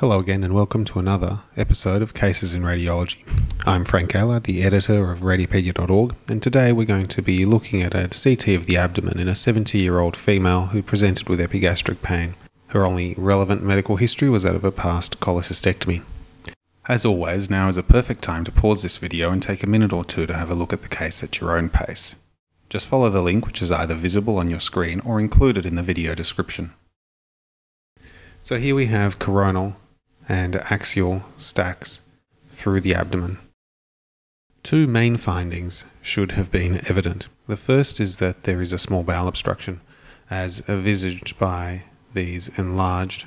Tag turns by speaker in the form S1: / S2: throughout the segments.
S1: Hello again, and welcome to another episode of Cases in Radiology. I'm Frank Gaillard, the editor of Radiopaedia.org, and today we're going to be looking at a CT of the abdomen in a 70 year old female who presented with epigastric pain. Her only relevant medical history was that of a past cholecystectomy. As always, now is a perfect time to pause this video and take a minute or two to have a look at the case at your own pace. Just follow the link, which is either visible on your screen or included in the video description. So here we have coronal and axial stacks through the abdomen. Two main findings should have been evident. The first is that there is a small bowel obstruction, as envisaged by these enlarged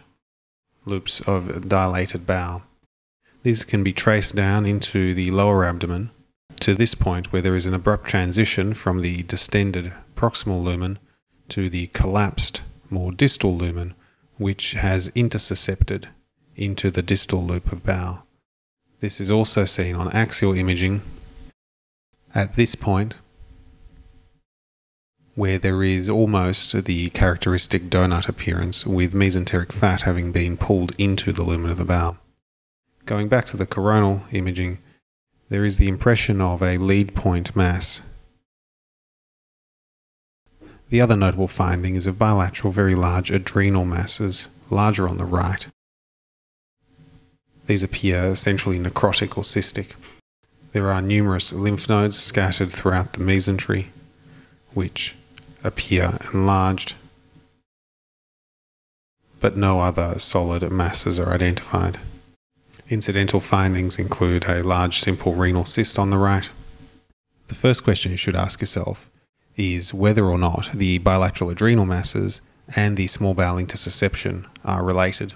S1: loops of dilated bowel. These can be traced down into the lower abdomen to this point where there is an abrupt transition from the distended proximal lumen to the collapsed, more distal lumen, which has intussuscepted into the distal loop of bowel. This is also seen on axial imaging at this point, where there is almost the characteristic donut appearance with mesenteric fat having been pulled into the lumen of the bowel. Going back to the coronal imaging, there is the impression of a lead point mass. The other notable finding is of bilateral very large adrenal masses, larger on the right, these appear essentially necrotic or cystic. There are numerous lymph nodes scattered throughout the mesentery, which appear enlarged, but no other solid masses are identified. Incidental findings include a large simple renal cyst on the right. The first question you should ask yourself is whether or not the bilateral adrenal masses and the small bowel intussusception are related.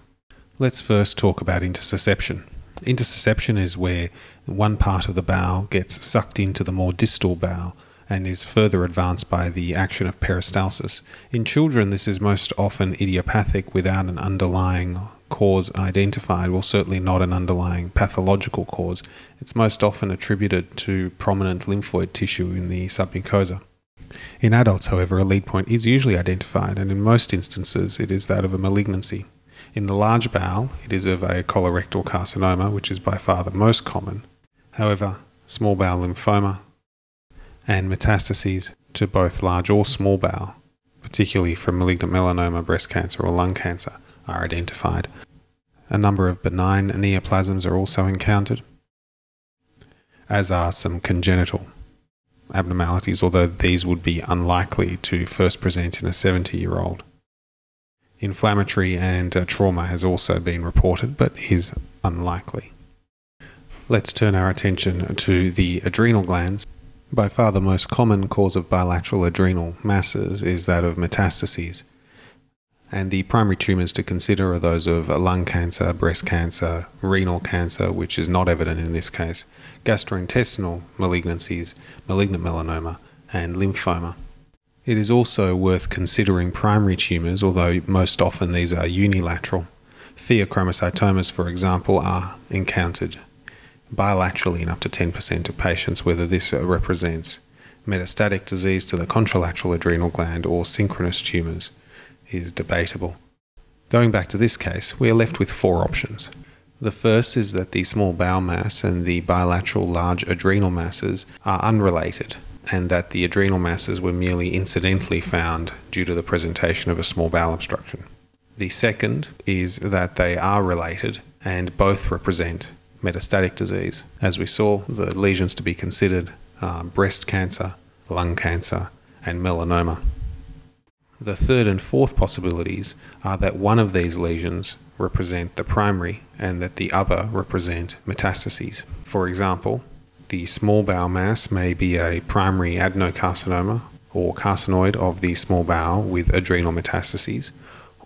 S1: Let's first talk about intussusception. Intussusception is where one part of the bowel gets sucked into the more distal bowel and is further advanced by the action of peristalsis. In children, this is most often idiopathic without an underlying cause identified, well, certainly not an underlying pathological cause. It's most often attributed to prominent lymphoid tissue in the submucosa. In adults, however, a lead point is usually identified, and in most instances, it is that of a malignancy. In the large bowel, it is of a colorectal carcinoma, which is by far the most common. However, small bowel lymphoma and metastases to both large or small bowel, particularly from malignant melanoma, breast cancer, or lung cancer, are identified. A number of benign neoplasms are also encountered, as are some congenital abnormalities, although these would be unlikely to first present in a 70 year old. Inflammatory and uh, trauma has also been reported, but is unlikely. Let's turn our attention to the adrenal glands. By far the most common cause of bilateral adrenal masses is that of metastases. And the primary tumours to consider are those of lung cancer, breast cancer, renal cancer, which is not evident in this case, gastrointestinal malignancies, malignant melanoma, and lymphoma. It is also worth considering primary tumours, although most often these are unilateral. Pheochromocytomas, for example, are encountered bilaterally in up to 10% of patients, whether this uh, represents metastatic disease to the contralateral adrenal gland or synchronous tumours is debatable. Going back to this case, we are left with four options. The first is that the small bowel mass and the bilateral large adrenal masses are unrelated and that the adrenal masses were merely incidentally found due to the presentation of a small bowel obstruction. The second is that they are related and both represent metastatic disease. As we saw, the lesions to be considered are breast cancer, lung cancer, and melanoma. The third and fourth possibilities are that one of these lesions represent the primary and that the other represent metastases. For example, the small bowel mass may be a primary adenocarcinoma or carcinoid of the small bowel with adrenal metastases,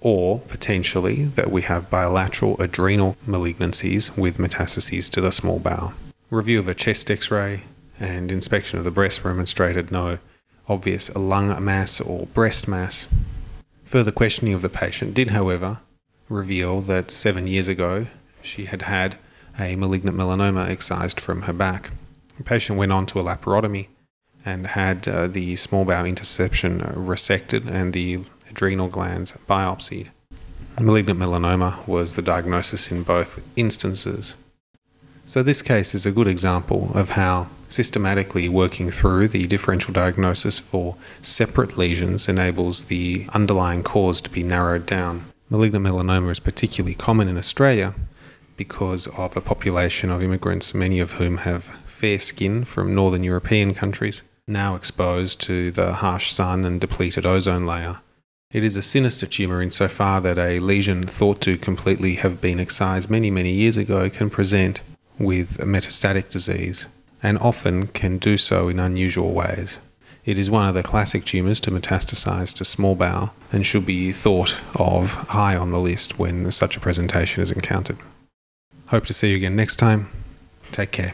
S1: or potentially that we have bilateral adrenal malignancies with metastases to the small bowel. Review of a chest x ray and inspection of the breast demonstrated no obvious lung mass or breast mass. Further questioning of the patient did, however, reveal that seven years ago she had had a malignant melanoma excised from her back. The patient went on to a laparotomy and had uh, the small bowel intussusception resected and the adrenal glands biopsied. Malignant melanoma was the diagnosis in both instances. So, this case is a good example of how systematically working through the differential diagnosis for separate lesions enables the underlying cause to be narrowed down. Malignant melanoma is particularly common in Australia because of a population of immigrants, many of whom have fair skin from northern European countries, now exposed to the harsh sun and depleted ozone layer. It is a sinister tumour insofar that a lesion thought to completely have been excised many, many years ago can present with a metastatic disease and often can do so in unusual ways. It is one of the classic tumours to metastasize to small bowel and should be thought of high on the list when such a presentation is encountered. Hope to see you again next time. Take care.